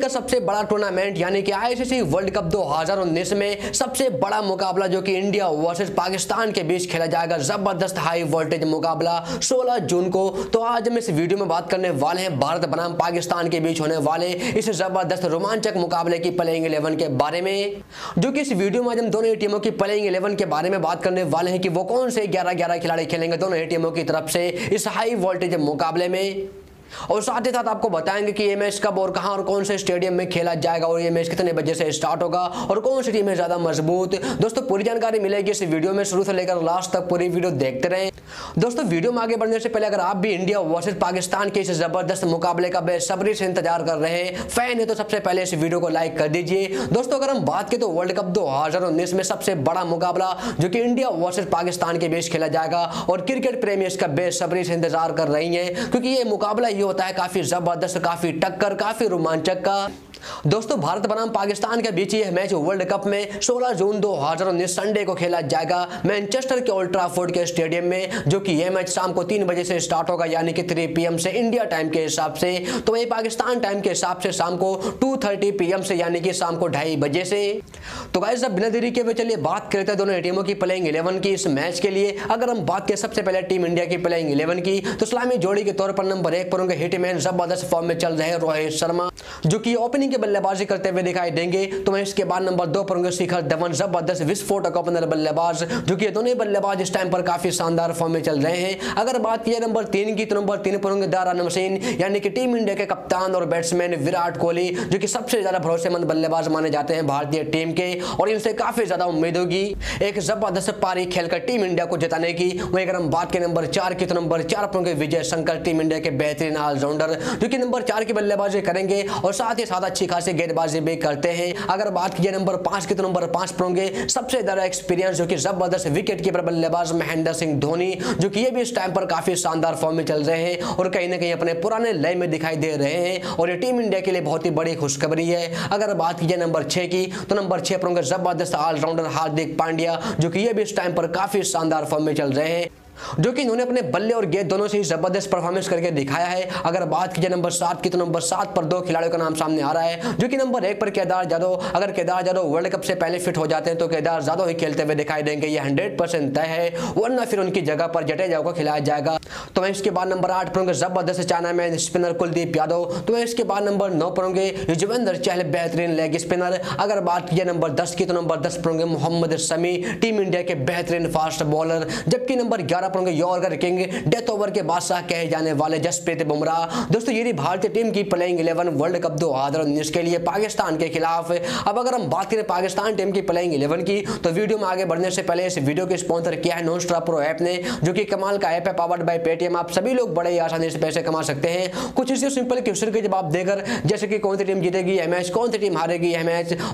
का सबसे बड़ा टूर्नामेंट यानी कि आईसीसी वर्ल्ड कप 2019 में सबसे बड़ा मुकाबला जो कि इंडिया वर्सेस पाकिस्तान के बीच खेला जाएगा। ज़बरदस्त हाई वोल्टेज मुकाबला 16 जून को। तो आज हम इस वीडियो में बात करने वाले हैं। भारत बनाम पाकिस्तान के बीच होने वाले इस ज़बरदस्त रोमांचक मुकाबले की प्लेइंग इलेवन के बारे में। जो कि इस वीडियो में आज हम दोनों टीमों की प्लेइंग इलेवन के बारे में बात करने वाले हैं कि वो कौन से ग्यारह ग्यारह खिलाड़ी खेलेंगे दोनों टीमों की तरफ़ से इस हाई वोल्टेज मुकाबले में। और साथ ही साथ आपको बताएँगे कि ये मैच कब और कहाँ और कौन से स्टेडियम में खेला जाएगा और ये मैच कितने बजे से स्टार्ट होगा और कौन सी टीम है ज़्यादा मज़बूत। दोस्तों, पूरी जानकारी मिलेगी इस वीडियो में शुरू से लेकर लास्ट तक। पूरी वीडियो देखते रहे। दोस्तों, वीडियो में आगे बढ़ने से पहले अगर आप भी इंडिया वर्सेज पाकिस्तान के इस ज़बरदस्त मुकाबले का बेसब्री से इंतज़ार कर रहे हैं, फ़ैन है तो सबसे पहले इस वीडियो को लाइक कर दीजिए। दोस्तों, अगर हम बात करें तो वर्ल्ड कप दो हज़ार उन्नीस में सबसे बड़ा मुकाबला, जो कि इंडिया वर्सेज पाकिस्तान के बीच खेला जाएगा और क्रिकेट प्रेमी इसका बेसब्री से इंतज़ार कर रही है, क्योंकि ये मुकाबला ये होता है काफ़ी ज़बरदस्त, काफ़ी टक्कर, काफ़ी रोमांचक का। दोस्तों, भारत बनाम पाकिस्तान के बीच यह मैच वर्ल्ड कप में 16 जून 2019 संडे को खेला जाएगा मैनचेस्टर के ओल्ट्राफोर्ड के स्टेडियम में, जो कि यह मैच शाम को तीन बजे से स्टार्ट होगा, यानी कि 3 पीएम से इंडिया टाइम के हिसाब से। तो वही पाकिस्तान टाइम के हिसाब से शाम को 2:30 पीएम से, यानी कि शाम को ढाई बजे से। तो गाइस अब बिना देरी के चलिए बात करते हैं दोनों टीमों की प्लेइंग इलेवन की इस मैच के लिए। अगर हम बात करें सबसे पहले टीम इंडिया की प्लेइंग इलेवन की तो इस्लामी जोड़ी के तौर पर नंबर एक पर उनके हिटमैन ज़बरदस्त फॉर्म में चल रहे रोहित शर्मा, जो कि ओपनिंग की बल्लेबाजी करते हुए दिखाई देंगे। तो वहीं इसके बाद नंबर दो पर होंगे शिखर धवन, ज़बरदस्त विस्फोटक ओपनर बल्लेबाज, जो कि दोनों बल्लेबाज इस टाइम पर काफ़ी शानदार फॉर्म में चल रहे हैं। अगर बात की नंबर तीन की तो नंबर तीन पर होंगे दारा नमसीन, यानी कि टीम इंडिया के कप्तान और बैट्समैन विराट कोहली, जो कि सबसे ज़्यादा भरोसेमंद बल्लेबाज माने जाते हैं भारतीय टीम के, और इनसे काफ़ी ज़्यादा उम्मीद होगी। एक ज़बरदस्त पारी खेलकर टीम इंडिया को जिताने की। वही अगर हम बात करें नंबर चार की तो नंबर चार पर होंगे विजय शंकर टीम इंडिया के बेहतरीन ऑलराउंडर। जो कि नंबर चार की बल्लेबाजी करेंगे और साथ ही साथ अच्छी खासी गेंदबाजी भी करते हैं। अगर बात की जाए नंबर पाँच की तो नंबर पाँच पर होंगे सबसे ज़्यादा एक्सपीरियंस जो कि ज़बरदस्त विकेट कीपर बल्लेबाज महेंद्र सिंह धोनी, जो कि ये भी इस टाइम पर काफ़ी शानदार फॉर्म में चल रहे हैं और कहीं ना कहीं अपने पुराने लय में दिखाई दे रहे हैं और ये टीम इंडिया के लिए बहुत ही बड़ी खुशखबरी है। अगर बात की जाए नंबर छह की तो नंबर छह पर होंगे ज़बरदस्त ऑलराउंडर हार्दिक पांड्या, जो कि ये भी इस टाइम पर काफ़ी शानदार फॉर्म में चल रहे हैं। जो कि इन्होंने अपने बल्ले और गेंद दोनों से ही ज़बरदस्त परफॉर्मेंस करके दिखाया है। अगर बात की जाए नंबर सात की तो नंबर सात पर दो खिलाड़ियों का नाम सामने आ रहा है, जो कि नंबर एक पर केदार जादव। अगर केदार जादव वर्ल्ड कप से पहले फिट हो जाते हैं तो केदार जादव ही खेलते हुए दिखाई देंगे। ये हंड्रेड परसेंट तय है, वरना फिर उनकी जगह पर जडेजा को खिलाया जाएगा। तो वहीं इसके बाद नंबर आठ पर होंगे ज़बरदस्त चाइना में स्पिनर कुलदीप यादव। तो वहीं इसके बाद नंबर नौ पर होंगे युजवेंद्र चहल, बेहतरीन लेग स्पिनर अगर बात की जाए नंबर दस की तो नंबर दस पर होंगे मोहम्मद शमी, टीम इंडिया के बेहतरीन फास्ट बॉलर जबकि नंबर ग्यारह पाकिस्तान के खिलाफ। अब अगर हम बात करें पाकिस्तान टीम की प्लेइंग इलेवन की तो वीडियो में आगे बढ़ने से पहले इस वीडियो के स्पॉन्सर किया है प्रो ऐप ने, जो कि कमाल का ऐप है पावर्ड पेटीएम आप सभी लोग बड़े आसानी से पैसे कमा सकते हैं। कुछ इसी सिंपल क्वेश्चन के जवाब देकर, जैसे कि कौन सी टीम जीतेगी कौन सी टीम हारेगी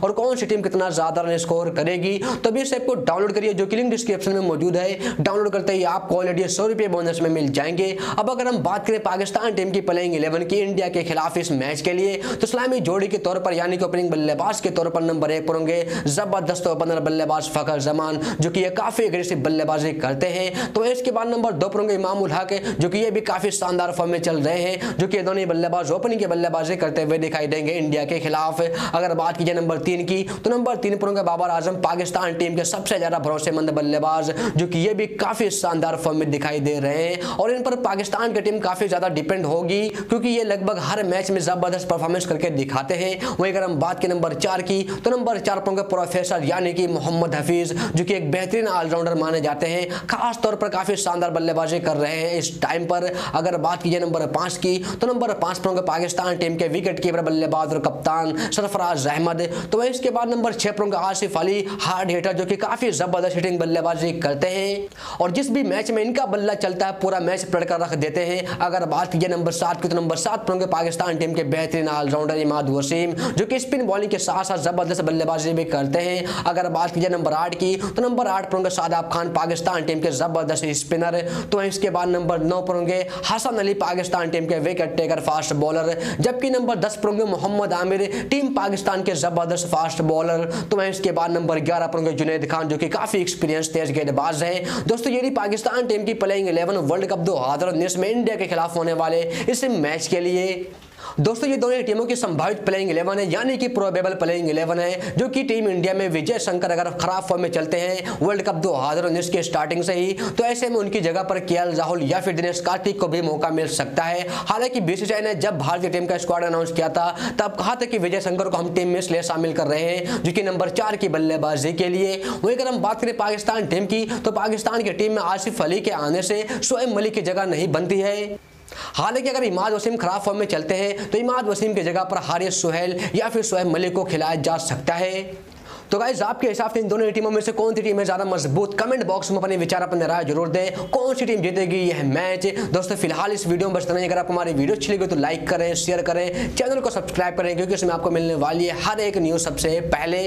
और कौन सी टीम कितना ज़्यादा रन स्कोर करेगी तो भी इस ऐप को डाउनलोड करिए, जो कि लिंक डिस्क्रिप्शन में मौजूद है। डाउनलोड करते ही आपको ऑलरेडी सौ रुपये बोनस में मिल जाएँगे। अब अगर हम बात करें पाकिस्तान टीम की प्लेइंग इलेवन की, इंडिया के खिलाफ इस मैच के लिए तो इस्लामी जोड़ी के तौर पर, यानी कि ओपनिंग बल्लेबाज के तौर पर नंबर एक पर होंगे। ज़बरदस्त ओपनर बल्लेबाज फखर जमान, जो कि ये काफ़ी एग्रेसिव बल्लेबाजी करते हैं। तो इसके बाद नंबर दो पर होंगे इमामुल हक, जो कि ये भी काफ़ी शानदार फॉर्म में चल रहे हैं, जो कि दोनों बल्लेबाज ओपनिंग के बल्लेबाजी करते हुए दिखाई देंगे इंडिया के खिलाफ। अगर बात की जाए नंबर तीन की तो नंबर तीन पर होंगे बाबर आज़म, पाकिस्तान टीम के सबसे ज़्यादा भरोसेमंद बल्लेबाज, जो कि ये भी काफ़ी शानदार फॉर्म में दिखाई दे रहे हैं और इन पर पाकिस्तान की टीम काफ़ी ज़्यादा डिपेंड होगी, क्योंकि ये लगभग हर मैच में ज़बरदस्त परफॉर्मेंस करके दिखाते हैं। वहीं अगर हम बात की नंबर चार की तो नंबर चार पर प्रोफेसर यानी कि मोहम्मद हफीज, जो कि एक बेहतरीन ऑलराउंडर माने जाते हैं खास तौर पर काफ़ी शानदार बल्लेबाजी कर रहे हैं इस टाइम पर। अगर बात की जाए नंबर पाँच की तो नंबर पाँच पर पाकिस्तान टीम के विकेट कीपर बल्लेबाज और कप्तान सरफराज अहमद। तो वही इसके बाद नंबर छह पर आसिफ अली हार्ड हिटर जो कि काफ़ी ज़बरदस्त हिटिंग बल्लेबाजी करते हैं। और जिस भी में इनका बल्ला चलता है, पूरा मैच पलट कर रख देते हैं। अगर बात की नंबर सात की तो नंबर सात पर होंगे पाकिस्तान टीम के बेहतरीन ऑलराउंडर इमाद वसीम जो कि स्पिन बॉलिंग के साथ साथ ज़बरदस्त बल्लेबाजी भी करते हैं। अगर बात की जाए नंबर आठ की तो नंबर आठ पर होंगे सादाब खान, पाकिस्तान टीम के ज़बरदस्त स्पिनर। तो इसके बाद नंबर नौ पर होंगे हसन अली, पाकिस्तान टीम के विकेट टेकर फास्ट बॉलर जबकि नंबर दस पर होंगे मोहम्मद आमिर, टीम पाकिस्तान के ज़बरदस्त फास्ट बॉलर तो इसके बाद नंबर ग्यारह पर होंगे जुनेद खान, जो कि काफ़ी एक्सपीरियंस तेज गेंदबाज है। दोस्तों, ये पाकिस्तान टीम की प्लेइंग इलेवन वर्ल्ड कप दो हज़ार उन्नीस में इंडिया के खिलाफ होने वाले इस मैच के लिए दोस्तों, ये दोनों टीमों की संभावित प्लेइंग इलेवन है, यानी कि प्रोबेबल प्लेइंग इलेवन है, जो कि टीम इंडिया में विजय शंकर अगर खराब फॉर्म में चलते हैं वर्ल्ड कप दो के स्टार्टिंग से ही तो ऐसे में उनकी जगह पर के राहुल या फिर दिनेश कार्तिक को भी मौका मिल सकता है। हालाँकि बीसीसीआई ने जब भारतीय टीम का स्क्वाड अनाउंस किया था, तब कहा था कि विजय शंकर को हम टीम में इसलिए शामिल कर रहे हैं, जो कि नंबर चार की बल्लेबाजी के लिए। वहीं अगर हम बात करें पाकिस्तान टीम की तो पाकिस्तान की टीम में आसिफ अली के आने से शोएब मलिक की जगह नहीं बनती है। हालाँकि अगर इमाद वसीम खराब फॉर्म में चलते हैं तो इमाद वसीम की जगह पर हारिस सुहेल या फिर शोएब मलिक को खिलाया जा सकता है। तो गाइज़ आपके हिसाब से इन दोनों टीमों में से कौन सी टीम है ज़्यादा मज़बूत? कमेंट बॉक्स में अपने विचार, अपने राय ज़रूर दें। कौन सी टीम जीतेगी, यह मैच दोस्तों, फ़िलहाल इस वीडियो में बस नहीं अगर आप हमारी वीडियो अच्छी लगी तो लाइक करें शेयर करें चैनल को सब्सक्राइब करें, क्योंकि इसमें आपको मिलने वाली है हर एक न्यूज़ सबसे पहले।